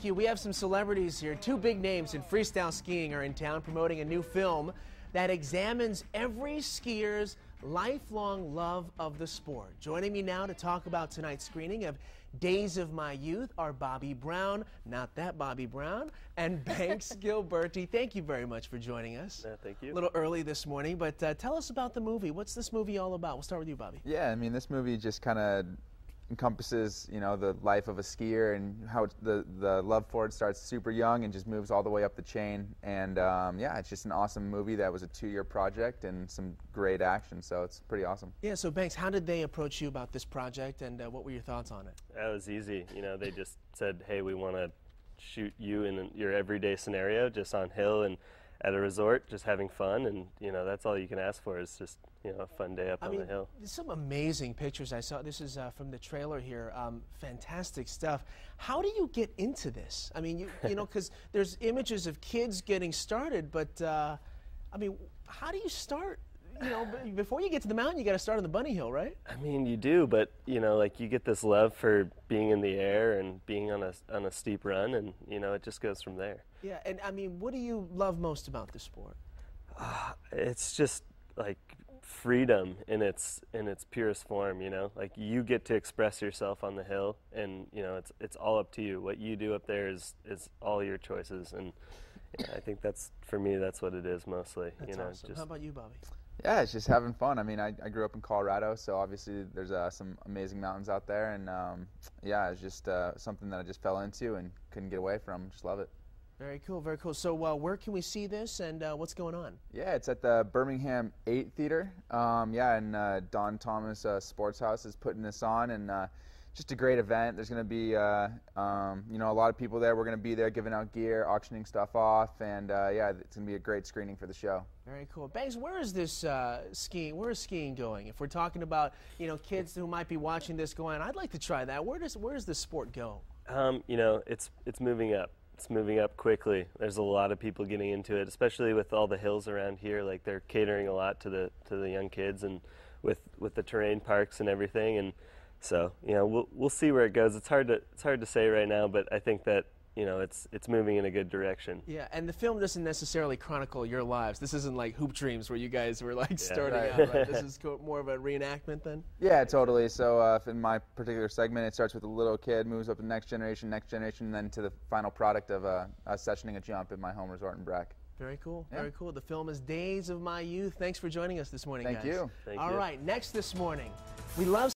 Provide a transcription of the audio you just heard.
Thank you. We have some celebrities here. Two big names in freestyle skiing are in town promoting a new film that examines every skier's lifelong love of the sport. Joining me now to talk about tonight's screening of Days of My Youth are Bobby Brown, not that Bobby Brown, and Banks Gilberti. Thank you very much for joining us. Yeah, thank you. A little early this morning, but uh, tell us about the movie. What's this movie all about? We'll start with you, Bobby. Yeah, I mean, this movie just kind of encompasses, you know, the life of a skier and how the the love for it starts super young and just moves all the way up the chain. And um, yeah, it's just an awesome movie that was a two-year project and some great action. So it's pretty awesome. Yeah. So Banks, how did they approach you about this project, and uh, what were your thoughts on it? That was easy. You know, they just said, "Hey, we want to shoot you in your everyday scenario, just on hill and at a resort, just having fun." And you know, that's all you can ask for is just you know a fun day up I on mean, the hill. there's some amazing pictures I saw. This is uh, from the trailer here. Um, fantastic stuff. How do you get into this? I mean, you, you know, because there's images of kids getting started, but uh, I mean, how do you start? You know, before you get to the mountain, you got to start on the bunny hill, right? I mean, you do, but you know, like you get this love for being in the air and being on a on a steep run, and you know, it just goes from there. Yeah. And I mean, what do you love most about the sport? Ah, it's just like freedom in its in its purest form you know like you get to express yourself on the hill and you know it's it's all up to you what you do up there is is all your choices and i think that's for me that's what it is mostly That's you know awesome. just How about you, Bobby? Yeah, it's just having fun. I mean, I, I grew up in Colorado, so obviously there's uh, some amazing mountains out there, and um, yeah, it's just uh, something that I just fell into and couldn't get away from. Just love it. Very cool. Very cool. So, uh, where can we see this, and uh, what's going on? Yeah, it's at the Birmingham 8 Theater. Um, yeah, and uh, Don Thomas uh, Sporthaus is putting this on, and uh, just a great event. There's going to be, uh, um, you know, a lot of people there. We're going to be there giving out gear, auctioning stuff off, and uh, yeah, it's going to be a great screening for the show. Very cool. Banks, where is this uh, skiing? Where is skiing going? If we're talking about you know kids who might be watching this, going, I'd like to try that. Where does where does this sport go? um, you know it's it's moving up it's moving up quickly. There's a lot of people getting into it especially with all the hills around here like they're catering a lot to the to the young kids and with with the terrain parks and everything. And so you know we'll we'll see where it goes. It's hard to it's hard to say right now but i think that you know it's it's moving in a good direction Yeah, and the film doesn't necessarily chronicle your lives. This isn't like Hoop Dreams where you guys were like starting Right. out. Right? This is co- more of a reenactment then. Yeah, totally. So uh, in my particular segment, it starts with a little kid, moves up to the next generation, next generation, and then to the final product of uh, us sessioning a jump in my home resort in Breck. Very cool. Yeah. Very cool. The film is Days of My Youth. Thanks for joining us this morning, Thank guys. you. Thank All you. right, next this morning, we love